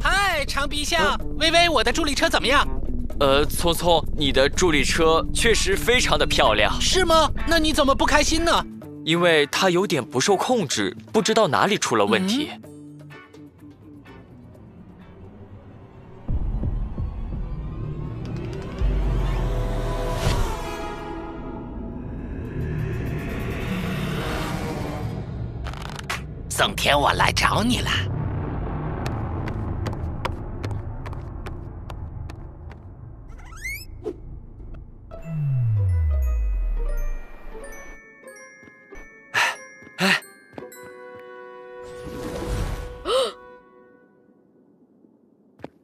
嗨，长鼻象，微微，我的助力车怎么样？呃，聪聪，你的助力车确实非常的漂亮，是吗？那你怎么不开心呢？因为它有点不受控制，不知道哪里出了问题。宋天，我来找你了。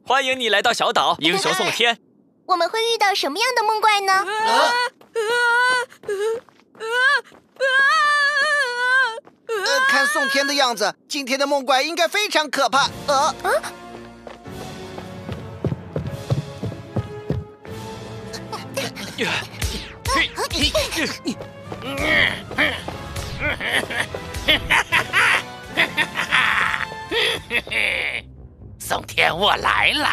欢迎你来到小岛，英雄宋天。我们会遇到什么样的梦怪呢？呃，看宋天的样子，今天的梦怪应该非常可怕。呃，宋天，我来了，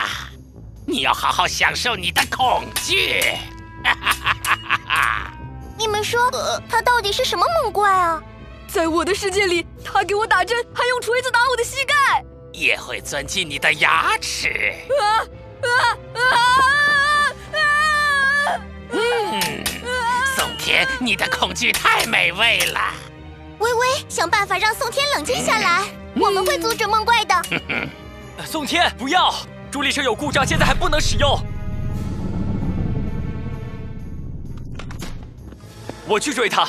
你要好好享受你的恐惧。你们说，他到底是什么梦怪啊？在我的世界里，他给我打针，还用锤子打我的膝盖，也会钻进你的牙齿。啊啊啊啊！嗯，宋天，你的恐惧太美味了。微微，想办法让宋天冷静下来，我们会阻止梦怪的。宋天，不要！助力车有故障，现在还不能使用。我去追他。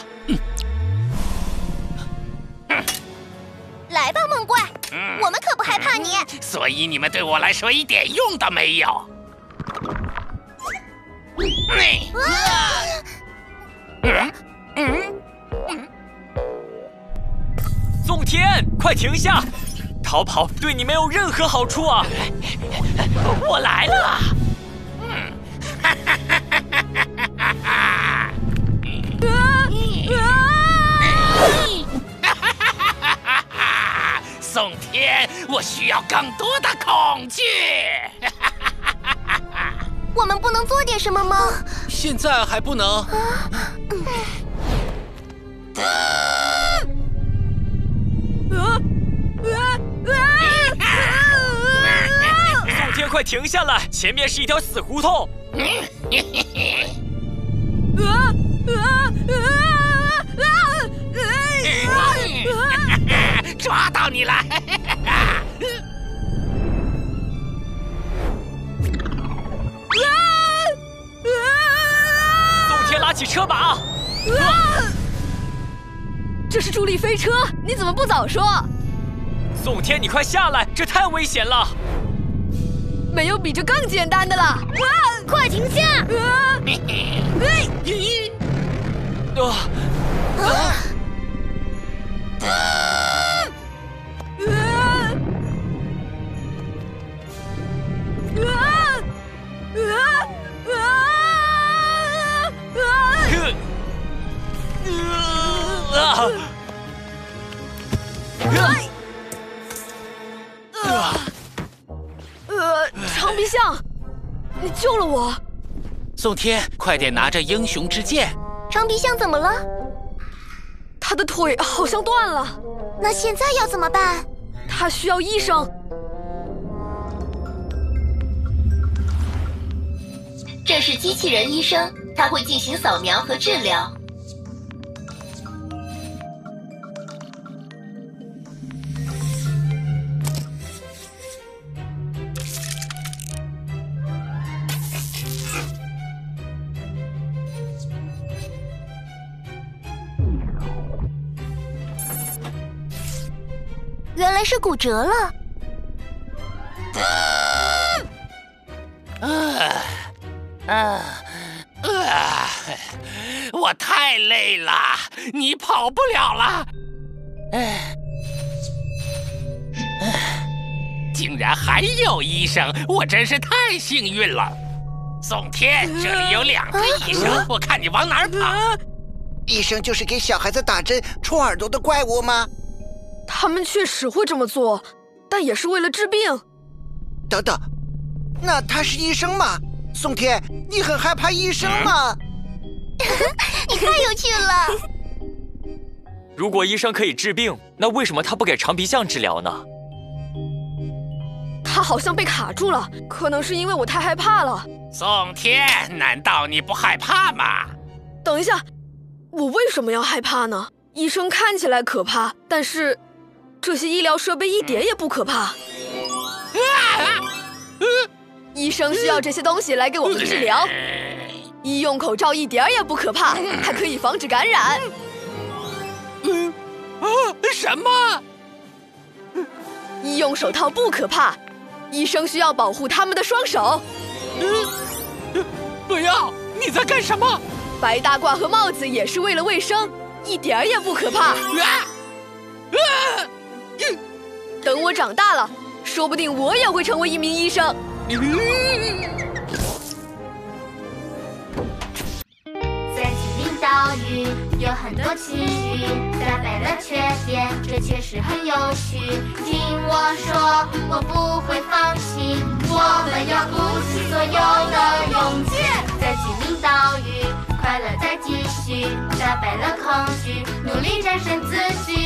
我们可不害怕你。所以你们对我来说一点用都没有。宋天，快停下！逃跑对你没有任何好处啊！我来了。我需要更多的恐惧。我们不能做点什么吗？现在还不能。宋天，快停下来！前面是一条死胡同。抓到你了！车把！这是助力飞车，你怎么不早说？宋天，你快下来，这太危险了！没有比这更简单的了！快停下！啊！呃，救了我。宋天，快点拿着英雄之剑。长鼻象怎么了？他的腿好像断了。那现在要怎么办？他需要医生。这是机器人医生，他会进行扫描和治疗。原来是骨折了。啊啊啊！我太累了，你跑不了了。哎，竟然还有医生，我真是太幸运了。宋天，这里有两个医生，我看你往哪儿跑。医生就是给小孩子打针戳耳朵的怪物吗？他们确实会这么做，但也是为了治病。等等，那他是医生吗？宋天，你很害怕医生吗？你太有趣了。如果医生可以治病，那为什么他不给长鼻象治疗呢？他好像被卡住了，可能是因为我太害怕了。宋天，难道你不害怕吗？等一下，我为什么要害怕呢？医生看起来可怕，但是这些医疗设备一点也不可怕。医生需要这些东西来给我们治疗。医用口罩一点也不可怕，还可以防止感染。嗯啊，什么？医用手套不可怕，医生需要保护他们的双手。嗯，不要！你在干什么？白大褂和帽子也是为了卫生，一点也不可怕。啊！啊！等我长大了，说不定我也会成为一名医生。岛屿有很多奇遇，打败了缺点，这确实很有趣。听我说，我不会放弃，我们要鼓起所有的勇气，在精灵岛屿，快乐在继续，打败了恐惧，努力战胜自己，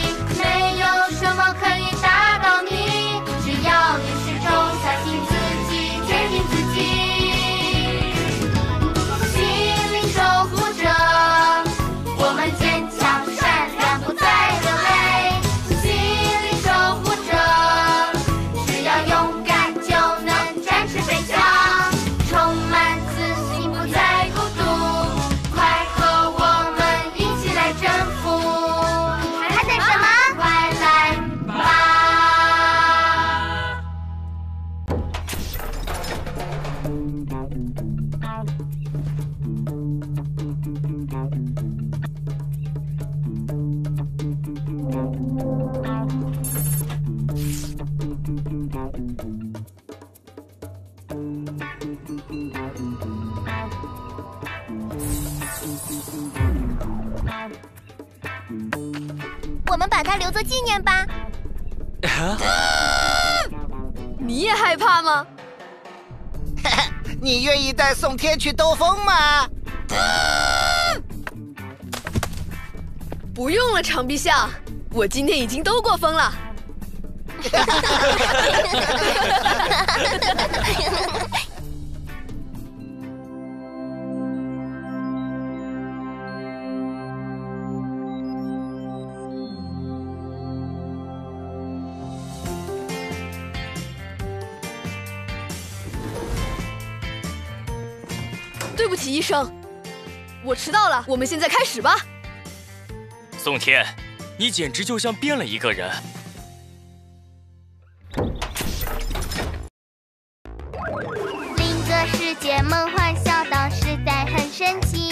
我们把它留作纪念吧。你也害怕吗？你愿意带宋天去兜风吗？不用了，长臂象，我今天已经兜过风了。对不起，医生，我迟到了。我们现在开始吧。宋天，你简直就像变了一个人。另一个世界，梦幻小岛，实在很神奇。